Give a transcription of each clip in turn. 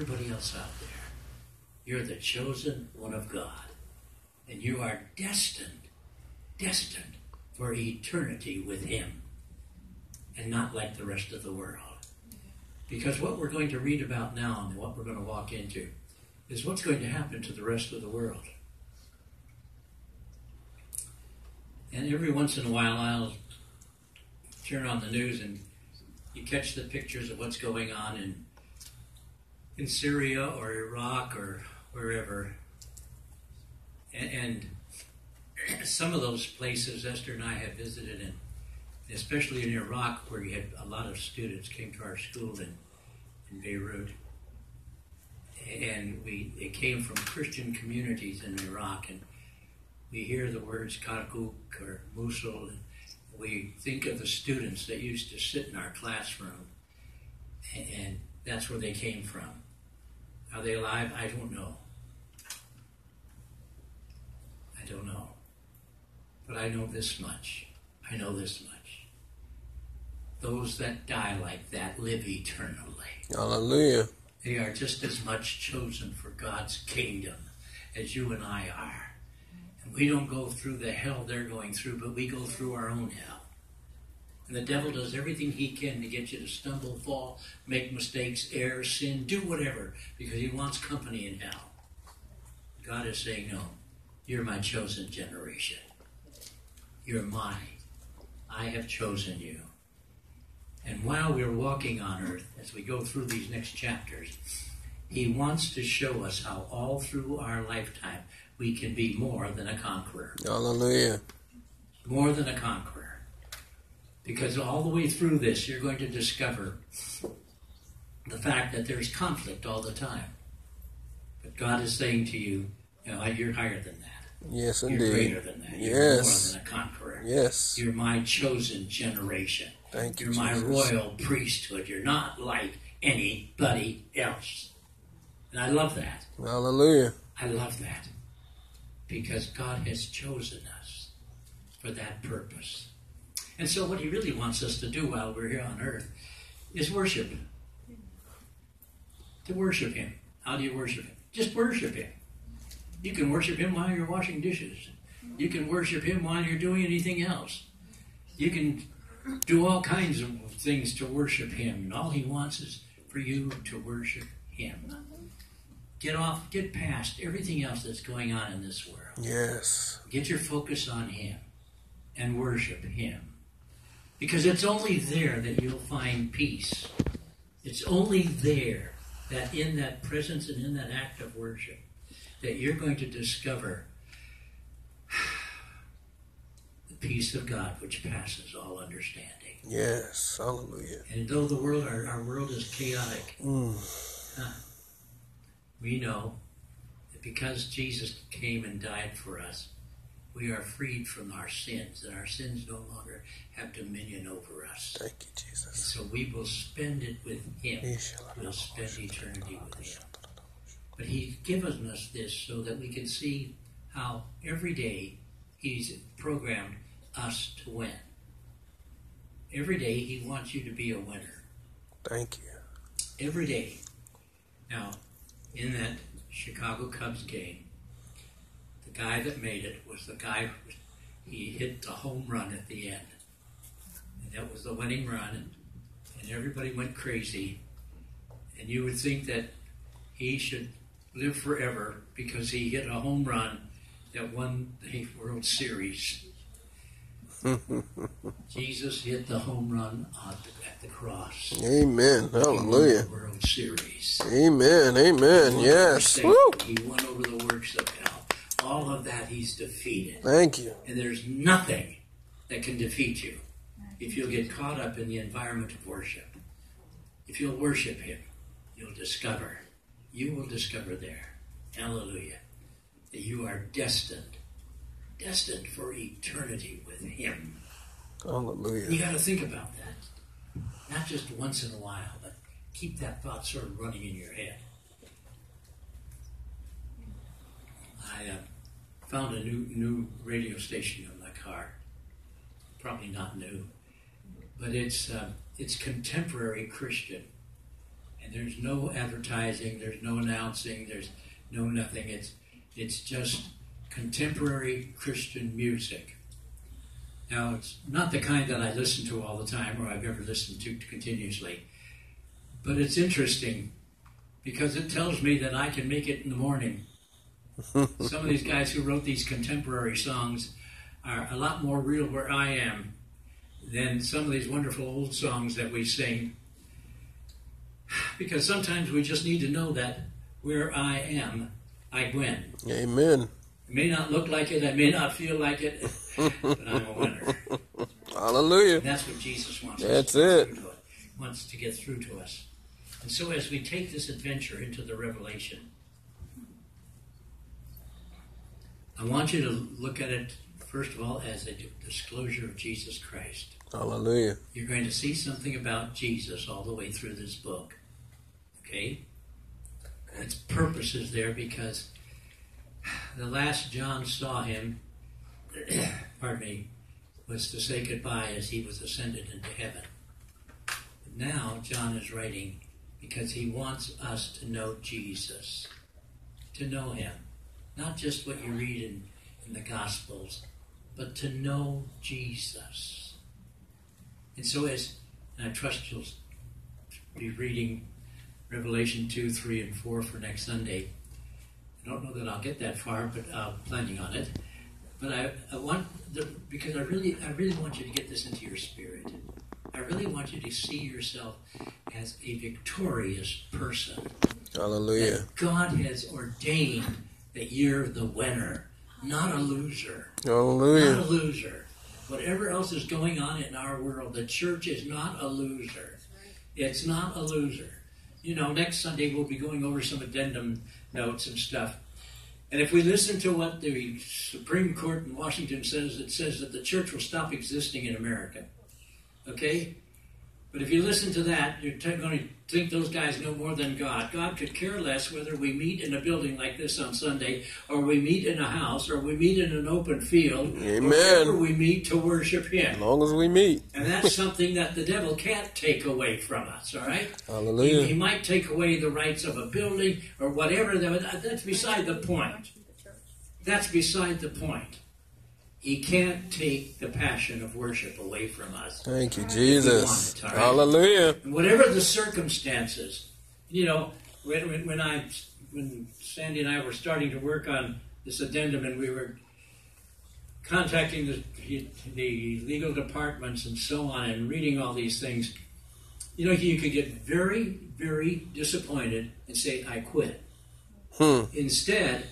everybody else out there. You're the chosen one of God. And you are destined, destined for eternity with Him. And not like the rest of the world. Because what we're going to read about now and what we're going to walk into is what's going to happen to the rest of the world. And every once in a while, I'll turn on the news and you catch the pictures of what's going on in in Syria or Iraq or wherever. And, and some of those places Esther and I have visited, and especially in Iraq, where you had a lot of students came to our school in, in Beirut. And we they came from Christian communities in Iraq, and we hear the words Kirkuk or Mosul, and we think of the students that used to sit in our classroom, and that's where they came from. Are they alive? I don't know. I don't know. But I know this much. I know this much. Those that die like that live eternally. Hallelujah. They are just as much chosen for God's kingdom as you and I are. And we don't go through the hell they're going through, but we go through our own hell. And the devil does everything he can to get you to stumble, fall, make mistakes, err, sin, do whatever, because he wants company in hell. God is saying, No, you're my chosen generation. You're mine. I have chosen you. And while we're walking on earth, as we go through these next chapters, he wants to show us how all through our lifetime we can be more than a conqueror. Hallelujah. More than a conqueror. Because all the way through this, you're going to discover the fact that there's conflict all the time. But God is saying to you, you know, you're higher than that. Yes, indeed. You're greater than that. You're Yes. more than a conqueror. Yes. You're my chosen generation. Thank you, You're my Jesus. royal priesthood. You're not like anybody else. And I love that. Hallelujah. I love that. Because God has chosen us for that purpose. And so, what He really wants us to do while we're here on earth is worship. To worship Him. How do you worship Him? Just worship Him. You can worship Him while you're washing dishes, you can worship Him while you're doing anything else. You can do all kinds of things to worship Him. And all He wants is for you to worship Him. Get off, get past everything else that's going on in this world. Yes. Get your focus on Him and worship Him. Because it's only there that you'll find peace. It's only there that in that presence and in that act of worship that you're going to discover the peace of God which passes all understanding. Yes. Hallelujah. And though the world, our, our world is chaotic, Mm. we know that because Jesus came and died for us, we are freed from our sins, and our sins no longer have dominion over us. Thank you, Jesus. So we will spend it with Him. We'll spend eternity with Him. But He's given us this so that we can see how every day He's programmed us to win. Every day He wants you to be a winner. Thank you. Every day. Now, in that Chicago Cubs game, the guy that made it was the guy who he hit the home run at the end. And that was the winning run, and, and everybody went crazy. And you would think that he should live forever because he hit a home run that won the World Series. Jesus hit the home run at the, at the cross. Amen. Hallelujah. World Series. Amen. Amen. Yes. Woo. He won over the works of hell. All of that he's defeated. Thank you. And there's nothing that can defeat you if you'll get caught up in the environment of worship. If you'll worship him, you'll discover, you will discover there, hallelujah, that you are destined, destined for eternity with him. Hallelujah. You got to think about that. Not just once in a while, but keep that thought sort of running in your head. I uh, found a new new radio station in my car. Probably not new, but it's uh, it's contemporary Christian, and there's no advertising, there's no announcing, there's no nothing. It's it's just contemporary Christian music. Now, it's not the kind that I listen to all the time or I've ever listened to continuously, but it's interesting because it tells me that I can make it in the morning. Some of these guys who wrote these contemporary songs are a lot more real where I am than some of these wonderful old songs that we sing. Because sometimes we just need to know that where I am, I win. Amen. It may not look like it, I may not feel like it, but I'm a winner. Hallelujah. And that's what Jesus wants That's us to it. to wants to get through to us. And so as we take this adventure into the revelation, I want you to look at it first of all as a disclosure of Jesus Christ. Hallelujah. You're going to see something about Jesus all the way through this book. Okay? Its purpose is there because the last John saw him, pardon me, was to say goodbye as he was ascended into heaven. But now John is writing because he wants us to know Jesus, to know him. Not just what you read in, in the Gospels, but to know Jesus. And so, as and I trust you'll be reading Revelation 2, 3, and 4 for next Sunday. I don't know that I'll get that far, but I'm planning on it. But I, I want the, because I really I really want you to get this into your spirit. I really want you to see yourself as a victorious person. Hallelujah. God has ordained that you're the winner, not a loser. Hallelujah. Not a loser. Whatever else is going on in our world, the church is not a loser. It's not a loser. You know, next Sunday we'll be going over some addendum notes and stuff. And if we listen to what the Supreme Court in Washington says, it says that the church will stop existing in America. Okay? But if you listen to that, you're t- going to think those guys know more than God. God could care less whether we meet in a building like this on Sunday, or we meet in a house, or we meet in an open field, Amen. or wherever we meet to worship Him. As long as we meet. And that's something that the devil can't take away from us, all right? He, he might take away the rights of a building or whatever. that- That's beside the point. That's beside the point. He can't take the passion of worship away from us. Thank you, Jesus. All right. Hallelujah. And whatever the circumstances, you know, when, when, when I, when Sandy and I were starting to work on this addendum and we were contacting the, the legal departments and so on and reading all these things, you know, you could get very, very disappointed and say, I quit. Hmm. Instead,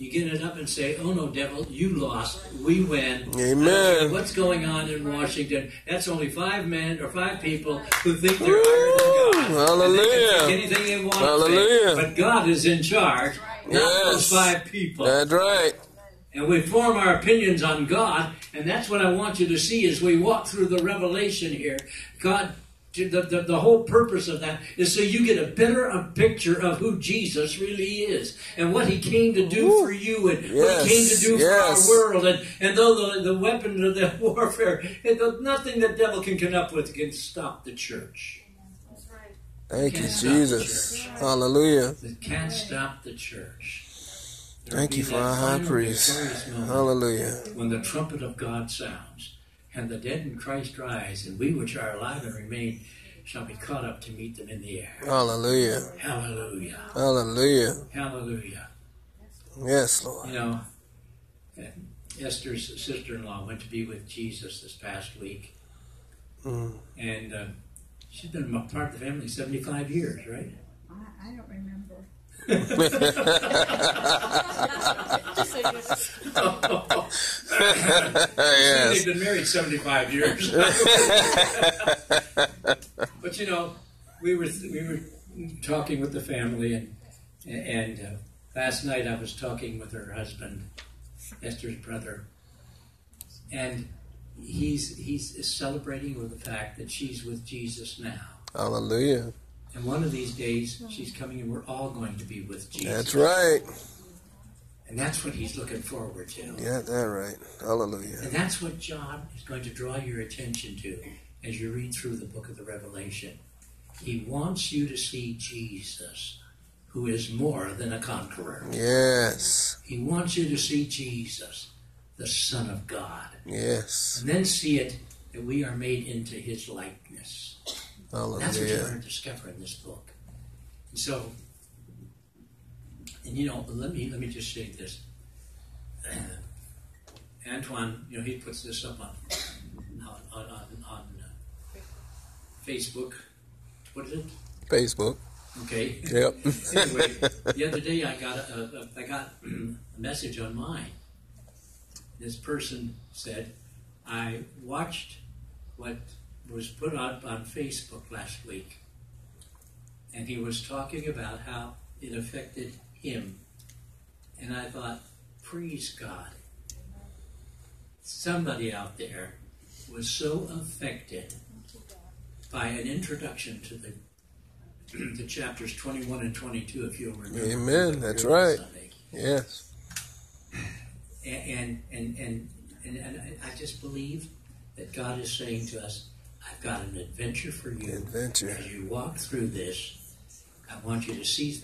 you get it up and say, "Oh no, devil, you lost. We win." Amen. I don't care What's going on in Washington? That's only five men or five people who think they're higher than God. And they can Hallelujah. anything they want. Hallelujah. think. But God is in charge, not those Yes. five people. That's right. And we form our opinions on God, and that's what I want you to see as we walk through the revelation here. God, the, the, the whole purpose of that is so you get a better a picture of who Jesus really is and what he came to do Woo. for you and what he came to do yes. for our world. And, and though the, the weapon of the warfare, nothing the devil can come up with can stop the church. Thank you, Jesus. Hallelujah. It can't stop the church. There'll Thank you for our high priest. Hallelujah. when the trumpet of God sounds, and the dead in Christ rise, and we which are alive and remain shall be caught up to meet them in the air. Hallelujah. Hallelujah. Hallelujah. Hallelujah. Yes, Lord. You know, Esther's sister in law went to be with Jesus this past week, Mm. and uh, she's been a part of the family 75 years, right? I, I don't remember. yes. They've been married 75 years. but you know, we were we were talking with the family, and and uh, last night I was talking with her husband, Esther's brother, and he's he's celebrating with the fact that she's with Jesus now. Hallelujah. And one of these days, she's coming, and we're all going to be with Jesus. That's right. And that's what he's looking forward to. Yeah, that right. Hallelujah. And that's what John is going to draw your attention to as you read through the book of the Revelation. He wants you to see Jesus, who is more than a conqueror. Yes. He wants you to see Jesus, the Son of God. Yes. And then see it that we are made into his likeness. Hallelujah. That's what you're going to discover in this book. And so, and you know, let me let me just say this. Antoine, you know, he puts this up on on on, on, on uh, Facebook. What is it? Facebook. Okay. Yep. anyway, the other day I got a, a I got a message on mine. This person said, "I watched what was put up on Facebook last week, and he was talking about how it affected him." And I thought, "Praise God! Somebody out there was so affected by an introduction to the the chapters 21 and 22, if you'll remember. Amen, that's right. Sunday. yes. And, and, and, and, and I just believe that God is saying to us, I've got an adventure for you. Adventure. As you walk through this, I want you to see things.